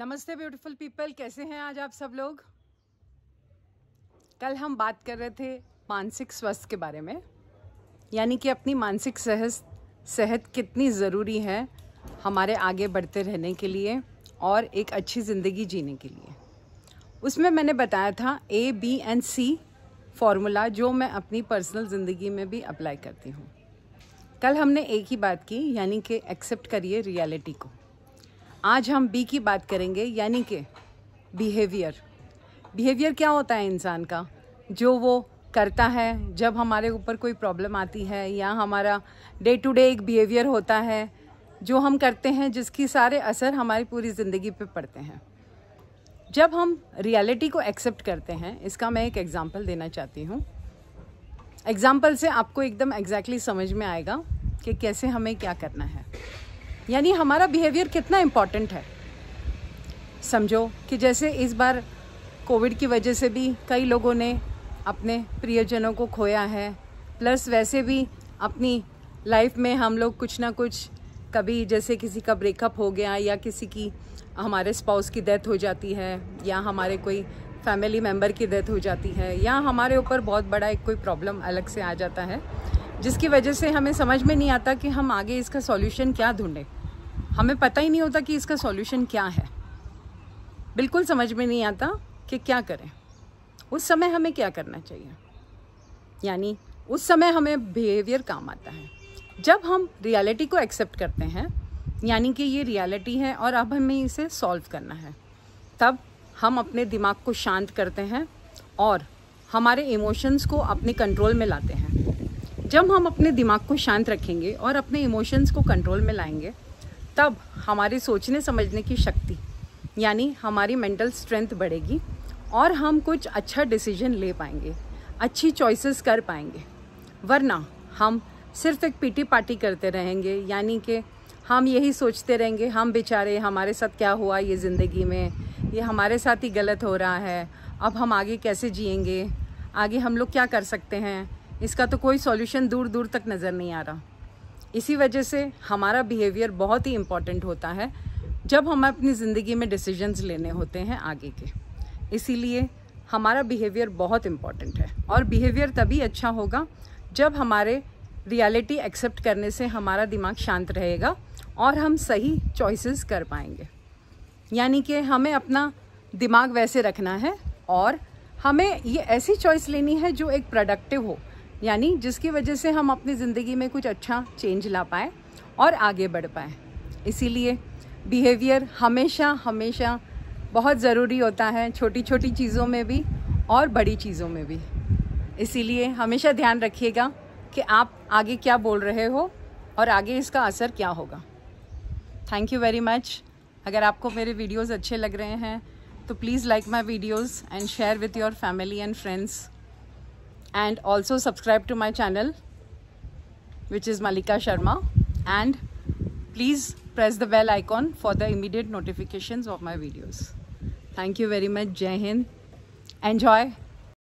नमस्ते beautiful people, कैसे हैं आज आप सब लोग? कल हम बात कर रहे थे मानसिक स्वास्थ्य के बारे में। यानी कि अपनी मानसिक सेहत सेहत कितनी ज़रूरी है हमारे आगे बढ़ते रहने के लिए और एक अच्छी ज़िंदगी जीने के लिए। उसमें मैंने बताया था A B and C formula जो मैं अपनी पर्सनल ज़िंदगी में भी अप्लाई करती हूँ। कल हमने एक ही बात की, यानी कि एक्सेप्ट करिए रियलिटी को। आज हम बी की बात करेंगे, यानी कि बिहेवियर बिहेवियर क्या होता है इंसान का? जो वो करता है, जब हमारे ऊपर कोई प्रॉब्लम आती है, या हमारा डे टू डे एक बिहेवियर होता है, जो हम करते हैं, जिसकी सारे असर हमारी पूरी ज़िंदगी पे पड़ते हैं। जब हम रियलिटी को एक्सेप्ट करते हैं, इसका मैं एक एग्ज़ाम्पल देना चाहती हूँ। एग्ज़ाम्पल से आपको एकदम एग्जैक्टली exactly समझ में आएगा कि कैसे हमें क्या करना है। यानी हमारा बिहेवियर कितना इंपॉर्टेंट है? समझो कि जैसे इस बार कोविड की वजह से भी कई लोगों ने अपने प्रियजनों को खोया है प्लस वैसे भी अपनी लाइफ में हम लोग कुछ ना कुछ कभी जैसे किसी का ब्रेकअप हो गया या किसी की हमारे स्पाउस की डेथ हो जाती है, या हमारे कोई फैमिली मेंबर की डेथ हो जाती है, या हमारे ऊपर बहुत बड़ा एक कोई प्रॉब्लम अलग से आ जाता है, जिसकी वजह से हमें समझ में नहीं आता कि हम आगे इसका सॉल्यूशन क्या ढूंढें। हमें पता ही नहीं होता कि इसका सॉल्यूशन क्या है। बिल्कुल समझ में नहीं आता कि क्या करें। उस समय हमें क्या करना चाहिए? यानी उस समय हमें बिहेवियर काम आता है। जब हम रियलिटी को एक्सेप्ट करते हैं, यानी कि ये रियलिटी है और अब हमें इसे सॉल्व करना है, तब हम अपने दिमाग को शांत करते हैं और हमारे इमोशंस को अपने कंट्रोल में लाते हैं। जब हम अपने दिमाग को शांत रखेंगे और अपने इमोशंस को कंट्रोल में लाएँगे तब हमारी सोचने समझने की शक्ति, यानी हमारी मेंटल स्ट्रेंथ बढ़ेगी और हम कुछ अच्छा डिसीज़न ले पाएँगे, अच्छी चॉइसेस कर पाएँगे। वरना हम सिर्फ़ एक पीटी पार्टी करते रहेंगे, यानी कि हम यही सोचते रहेंगे, हम बेचारे, हमारे साथ क्या हुआ ये ज़िंदगी में? ये हमारे साथ ही गलत हो रहा है। अब हम आगे कैसे जिएँगे? आगे हम लोग क्या कर सकते हैं? इसका तो कोई सॉल्यूशन दूर दूर तक नज़र नहीं आ रहा। इसी वजह से हमारा बिहेवियर बहुत ही इंपॉर्टेंट होता है जब हमें अपनी ज़िंदगी में डिसीजंस लेने होते हैं आगे के। इसीलिए हमारा बिहेवियर बहुत इंपॉर्टेंट है और बिहेवियर तभी अच्छा होगा जब हमारे रियलिटी एक्सेप्ट करने से हमारा दिमाग शांत रहेगा और हम सही चॉइसेस कर पाएँगे। यानी कि हमें अपना दिमाग वैसे रखना है और हमें ये ऐसी चॉइस लेनी है जो एक प्रोडक्टिव हो। यानी जिसकी वजह से हम अपनी ज़िंदगी में कुछ अच्छा चेंज ला पाए और आगे बढ़ पाए। इसीलिए बिहेवियर हमेशा हमेशा बहुत ज़रूरी होता है छोटी छोटी चीज़ों में भी और बड़ी चीज़ों में भी। इसीलिए हमेशा ध्यान रखिएगा कि आप आगे क्या बोल रहे हो और आगे इसका असर क्या होगा। थैंक यू वेरी मच अगर आपको मेरे वीडियोस अच्छे लग रहे हैं तो please like my videos and share with your family and friends and also subscribe to my channel which is Malika Sharma and please press the bell icon for the immediate notifications of my videos. Thank you very much. Jai Hind. Enjoy